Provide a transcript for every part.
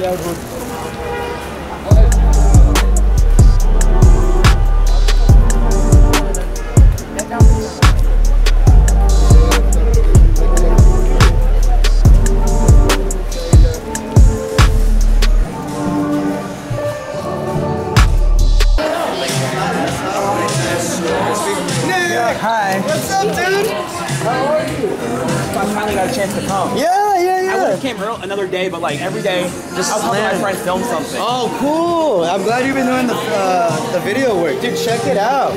yeah, good. I finally got a chance to come. Yeah, yeah, yeah. I would yeah. have came earl- another day, but like every day, just I was helping my friend film something. Oh, cool. I'm glad you've been doing the, uh, the video work. Dude, check it out.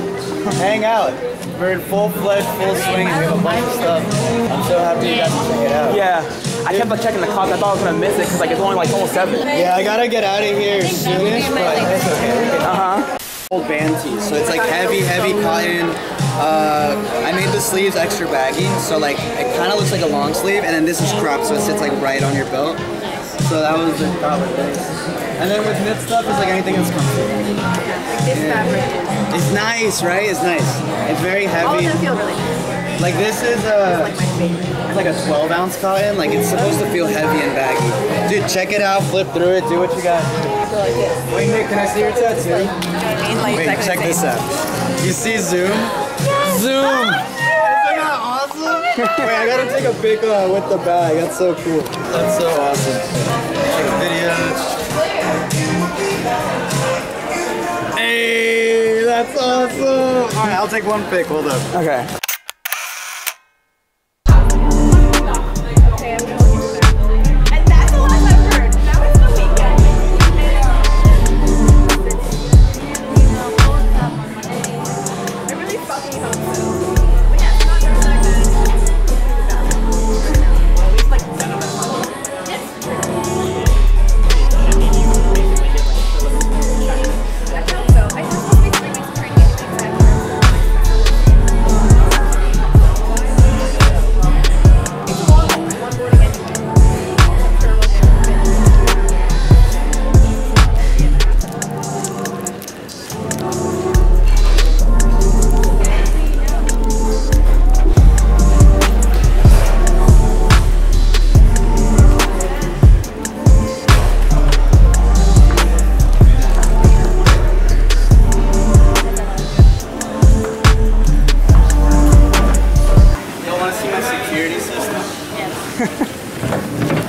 Hang out. We're in full-fledged, full swing, and we have a bunch of stuff. I'm so happy you guys can check it out. Yeah, I kept like checking the clock. I thought I was gonna miss it because like it's only like almost seven. Yeah, I gotta get out of here soonish, but it's okay. Uh huh. Old band tee, so it's like heavy, heavy cotton. Uh, I made the sleeves extra baggy, so like it kind of looks like a long sleeve, and then this is cropped, so it sits like right on your belt. So that was the that was nice. And then with knit stuff, it's like anything that's comfy. This fabric is. It's nice, right? It's nice. It's very All of heavy. them feel really good. Like this is a Like it's like a 12 ounce cotton. Like it's supposed to feel heavy and baggy. Dude, check it out. Flip through it. Do what you got. Like. Wait, Nick, can I see your tattoo? You know what I mean? Like Wait, check this out. You see Zoom? Zoom! Isn't that awesome? Wait, I gotta take a pic uh, with the bag. That's so cool. That's so awesome. Take a video. Hey, that's awesome. All right, I'll take one pic. Hold up. Okay.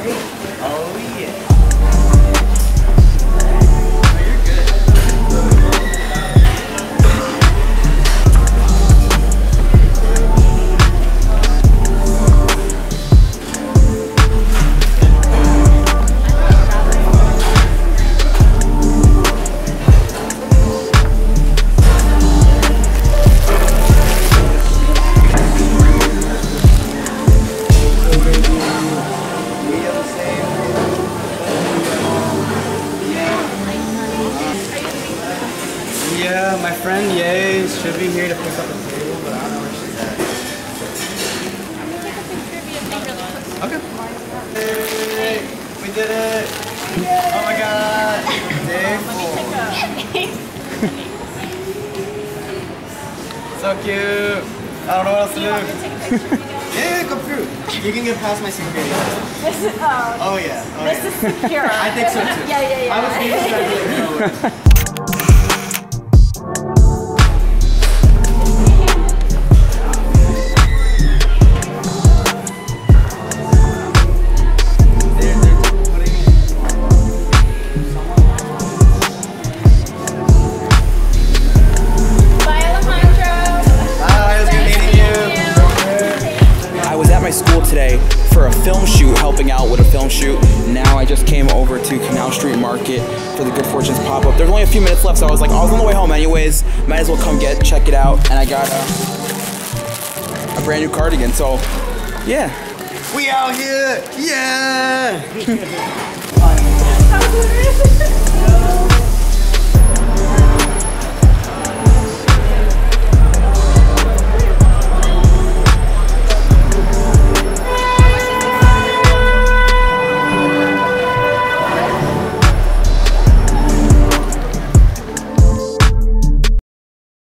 Oh yeah. My friend Ye should be here to pick up a table, but I don't know where she's at. Okay. Hey, we did it! Oh my god! Day four. so cute! I don't know what else to do. yeah, yeah, come through. You can get past my security. This is, oh, Oh yeah. Oh, this yeah. is secure. I think so too. Yeah, yeah, yeah. I was thinking just came over to Canal Street Market for the Good Fortunes pop up. There's only a few minutes left, so I was like, oh, I was on the way home anyways. Might as well come get check it out. And I got a, a brand new cardigan. So yeah, We out here! Yeah!